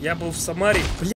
Я был в Самаре. Бля,